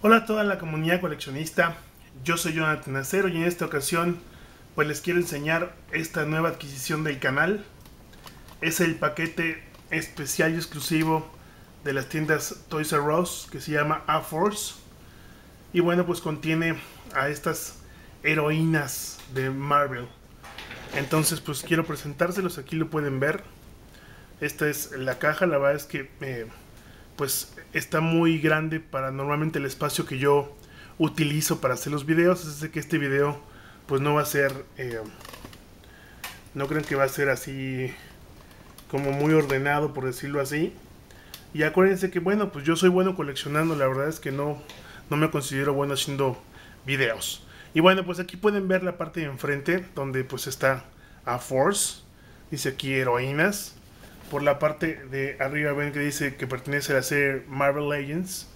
Hola a toda la comunidad coleccionista, yo soy Jonathan Acero y en esta ocasión pues les quiero enseñar esta nueva adquisición del canal. Es el paquete especial y exclusivo de las tiendas Toys R Us que se llama A-Force. Y bueno pues contiene a estas heroínas de Marvel. Entonces pues quiero presentárselos, aquí lo pueden ver. Esta es la caja, la verdad es que eh, pues está muy grande para normalmente el espacio que yo utilizo para hacer los videos. Es que este video pues no va a ser, eh, no creen que va a ser así como muy ordenado por decirlo así. Y acuérdense que bueno, pues yo soy bueno coleccionando, la verdad es que no, no me considero bueno haciendo videos. Y bueno, pues aquí pueden ver la parte de enfrente donde pues está a Force, dice aquí heroínas. Por la parte de arriba ven que dice que pertenece a la serie Marvel Legends.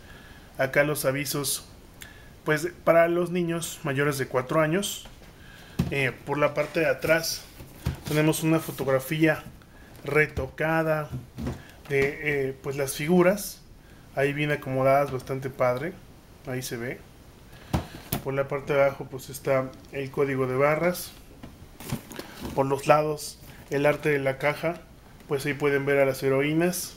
Acá los avisos, pues para los niños mayores de 4 años. Eh, por la parte de atrás tenemos una fotografía retocada de eh, pues las figuras. Ahí bien acomodadas, bastante padre. Ahí se ve. Por la parte de abajo pues está el código de barras. Por los lados el arte de la caja pues ahí pueden ver a las heroínas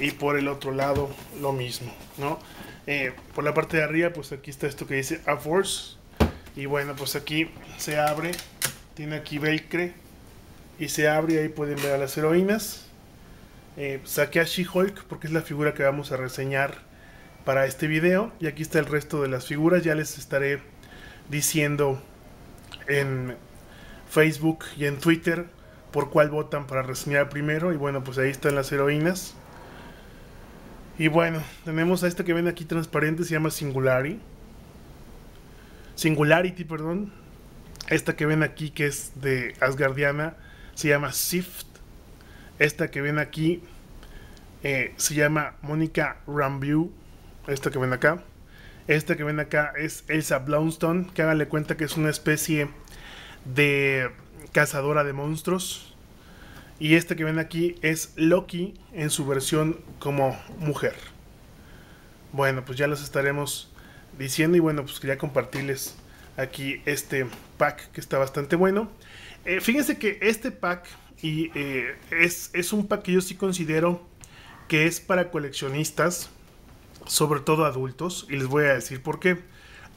y por el otro lado lo mismo, ¿no? Eh, por la parte de arriba, pues aquí está esto que dice A Force. Y bueno, pues aquí se abre, tiene aquí velcre y se abre y ahí pueden ver a las heroínas. Eh, saqué a She-Hulk porque es la figura que vamos a reseñar para este video. Y aquí está el resto de las figuras, ya les estaré diciendo en Facebook y en Twitter por cuál votan para reseñar primero. Y bueno, pues ahí están las heroínas. Y bueno, tenemos a esta que ven aquí transparente, se llama Singularity. Singularity, perdón. Esta que ven aquí, que es de Asgardiana, se llama Sift. Esta que ven aquí eh, se llama Mónica Rambeau. Esta que ven acá. Esta que ven acá es Elsa Blownstone, que háganle cuenta que es una especie de cazadora de monstruos. Y este que ven aquí es Loki en su versión como mujer. Bueno, pues ya los estaremos diciendo y bueno, pues quería compartirles aquí este pack que está bastante bueno. Eh, fíjense que este pack y, eh, es, es un pack que yo sí considero que es para coleccionistas, sobre todo adultos, y les voy a decir por qué.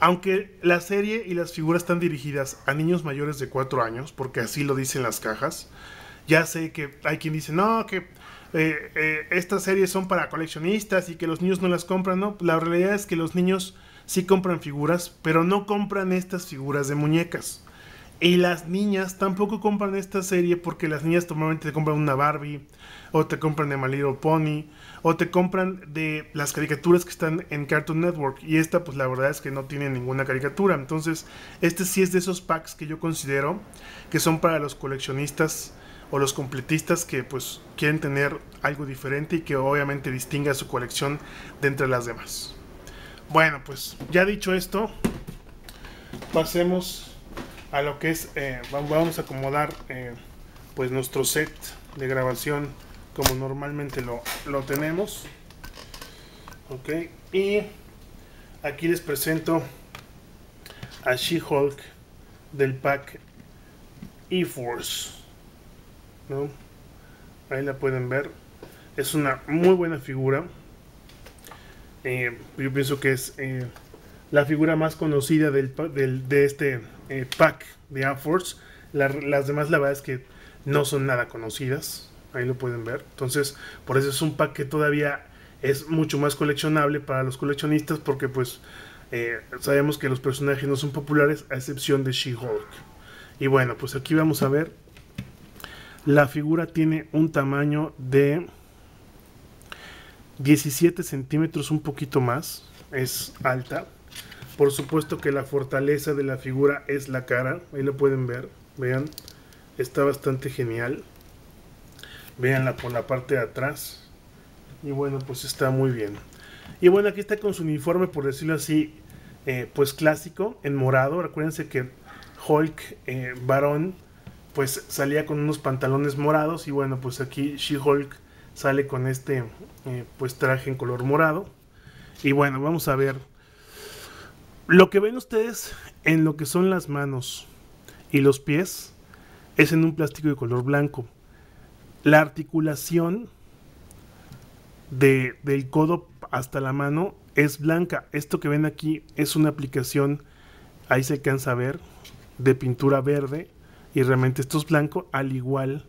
Aunque la serie y las figuras están dirigidas a niños mayores de 4 años, porque así lo dicen las cajas, ya sé que hay quien dice, no, que eh, eh, estas series son para coleccionistas y que los niños no las compran, no, la realidad es que los niños sí compran figuras, pero no compran estas figuras de muñecas. Y las niñas tampoco compran esta serie porque las niñas normalmente te compran una Barbie, o te compran de My Little Pony, o te compran de las caricaturas que están en Cartoon Network. Y esta, pues la verdad es que no tiene ninguna caricatura. Entonces, este sí es de esos packs que yo considero que son para los coleccionistas o los completistas que pues quieren tener algo diferente y que obviamente distinga su colección de entre las demás. Bueno, pues ya dicho esto, pasemos a lo que es, eh, vamos a acomodar eh, pues nuestro set de grabación como normalmente lo, lo tenemos. Ok, y aquí les presento a She-Hulk del pack E-Force. ¿no? Ahí la pueden ver. Es una muy buena figura. Eh, yo pienso que es la figura más conocida del de este eh, pack de Air Force. las demás, la verdad es que no son nada conocidas. Ahí lo pueden ver. Entonces, por eso es un pack que todavía es mucho más coleccionable para los coleccionistas. Porque, pues, eh, sabemos que los personajes no son populares, a excepción de She-Hulk. Y bueno, pues aquí vamos a ver. La figura tiene un tamaño de 17 centímetros, un poquito más. Es alta. Por supuesto que la fortaleza de la figura es la cara. Ahí lo pueden ver. Vean. Está bastante genial. Veanla por la parte de atrás. Y bueno, pues está muy bien. Y bueno, aquí está con su uniforme, por decirlo así, eh, pues clásico, en morado. Recuérdense que Hulk eh, varón, pues salía con unos pantalones morados. Y bueno, pues aquí She-Hulk sale con este, eh, pues traje en color morado. Y bueno, vamos a ver Lo que ven ustedes en lo que son las manos y los pies es en un plástico de color blanco. La articulación de, del codo hasta la mano es blanca. Esto que ven aquí es una aplicación, ahí se alcanza a ver, de pintura verde y realmente esto es blanco, al igual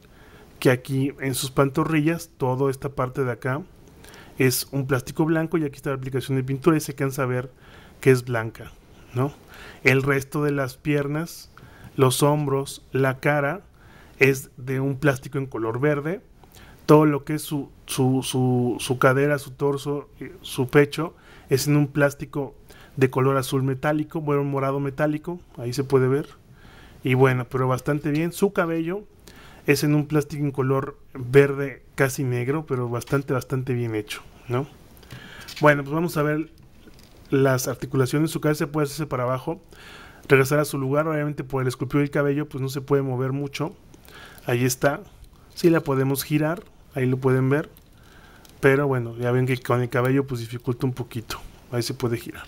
que aquí en sus pantorrillas, toda esta parte de acá es un plástico blanco y aquí está la aplicación de pintura y se alcanza a ver que es blanca, ¿no? El resto de las piernas, los hombros, la cara es de un plástico en color verde. Todo lo que es su, su, su, su cadera, su torso, su pecho es en un plástico de color azul metálico, bueno, morado metálico, ahí se puede ver. Y bueno, pero bastante bien. Su cabello es en un plástico en color verde casi negro, pero bastante, bastante bien hecho, ¿no? Bueno, pues vamos a ver las articulaciones. Su cabeza puede hacerse para abajo, regresar a su lugar. Obviamente por el esculpido del cabello, pues no se puede mover mucho. Ahí está. Sí la podemos girar, ahí lo pueden ver. Pero bueno, ya ven que con el cabello pues dificulta un poquito. Ahí se puede girar.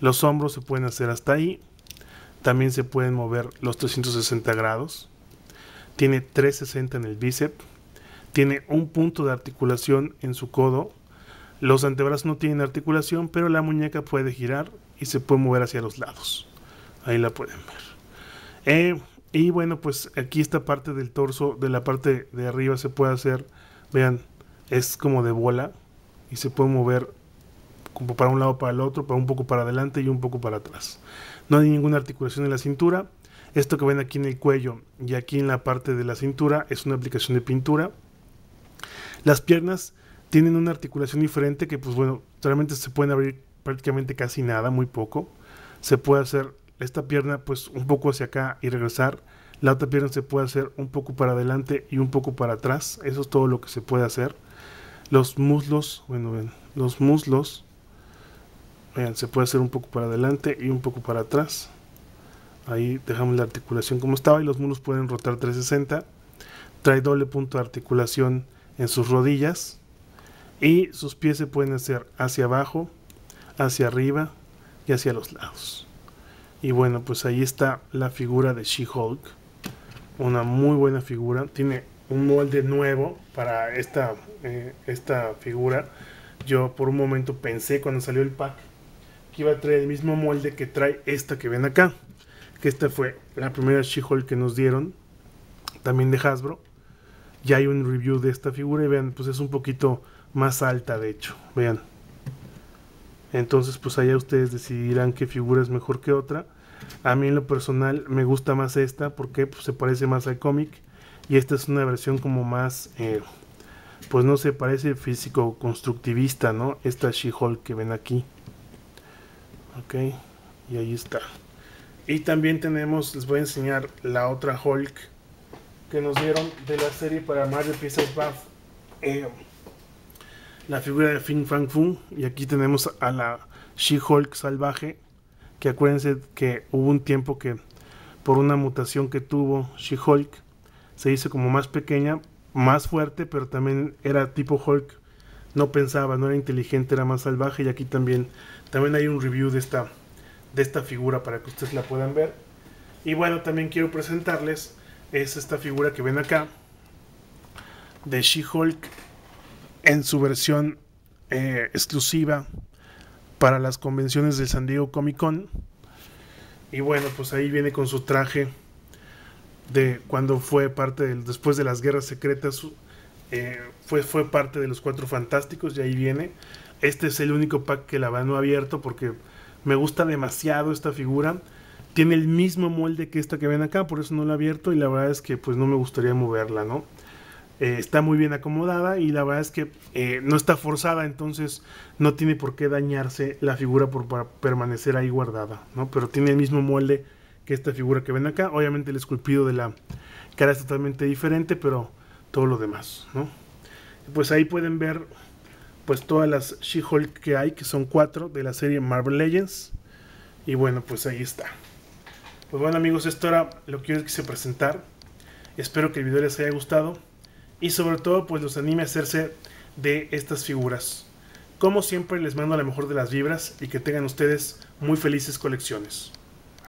Los hombros se pueden hacer hasta ahí. También se pueden mover los 360 grados. Tiene 360 en el bíceps. Tiene un punto de articulación en su codo. Los antebrazos no tienen articulación, pero la muñeca puede girar y se puede mover hacia los lados. Ahí la pueden ver. Eh, y bueno, pues aquí esta parte del torso, de la parte de arriba se puede hacer, vean, es como de bola y se puede mover como para un lado para el otro, para un poco para adelante y un poco para atrás. No hay ninguna articulación en la cintura. Esto que ven aquí en el cuello y aquí en la parte de la cintura es una aplicación de pintura. Las piernas tienen una articulación diferente que pues bueno, realmente se pueden abrir prácticamente casi nada, muy poco. Se puede hacer esta pierna pues un poco hacia acá y regresar. La otra pierna se puede hacer un poco para adelante y un poco para atrás. Eso es todo lo que se puede hacer. Los muslos, bueno, ven, los muslos, vean, se puede hacer un poco para adelante y un poco para atrás. Ahí dejamos la articulación como estaba y los muslos pueden rotar 360. Trae doble punto de articulación en sus rodillas. Y sus pies se pueden hacer hacia abajo, hacia arriba y hacia los lados. Y bueno, pues ahí está la figura de She-Hulk. Una muy buena figura. Tiene un molde nuevo para esta, eh, esta figura. Yo por un momento pensé cuando salió el pack que iba a traer el mismo molde que trae esta que ven acá. Que esta fue la primera She-Hulk que nos dieron. También de Hasbro. Ya hay un review de esta figura y vean, pues es un poquito más alta de hecho. Vean. Entonces pues allá ustedes decidirán qué figura es mejor que otra. A mí en lo personal me gusta más esta porque pues, se parece más al cómic y esta es una versión como más, eh, pues no sé, parece físico constructivista, ¿no? Esta She-Hulk que ven aquí. Ok, y ahí está. Y también tenemos, les voy a enseñar la otra Hulk que nos dieron de la serie para Mario Piezas Buff. Eh, la figura de Fin Fang Fung. Y aquí tenemos a la She-Hulk salvaje. Que acuérdense que hubo un tiempo que por una mutación que tuvo She-Hulk se hizo como más pequeña, más fuerte, pero también era tipo Hulk. No pensaba, no era inteligente, era más salvaje. Y aquí también, también hay un review de esta, de esta figura para que ustedes la puedan ver. Y bueno, también quiero presentarles es esta figura que ven acá de She-Hulk en su versión eh, exclusiva para las convenciones de San Diego Comic Con. Y bueno, pues ahí viene con su traje de cuando fue parte del, después de las guerras secretas, eh, fue, fue parte de los Cuatro Fantásticos y ahí viene. Este es el único pack que la va no abierto porque me gusta demasiado esta figura. Tiene el mismo molde que esta que ven acá, por eso no la he abierto y la verdad es que pues no me gustaría moverla, ¿no? Eh, está muy bien acomodada y la verdad es que eh, no está forzada, entonces no tiene por qué dañarse la figura por, permanecer ahí guardada, ¿no? Pero tiene el mismo molde que esta figura que ven acá. Obviamente el esculpido de la cara es totalmente diferente, pero todo lo demás, ¿no? Pues ahí pueden ver pues todas las She-Hulk que hay, que son cuatro de la serie Marvel Legends. Y bueno, pues ahí está. Pues bueno amigos, esto era lo que quise presentar. Espero que el video les haya gustado y sobre todo pues los anime a hacerse de estas figuras. Como siempre les mando la mejor de las vibras y que tengan ustedes muy felices colecciones.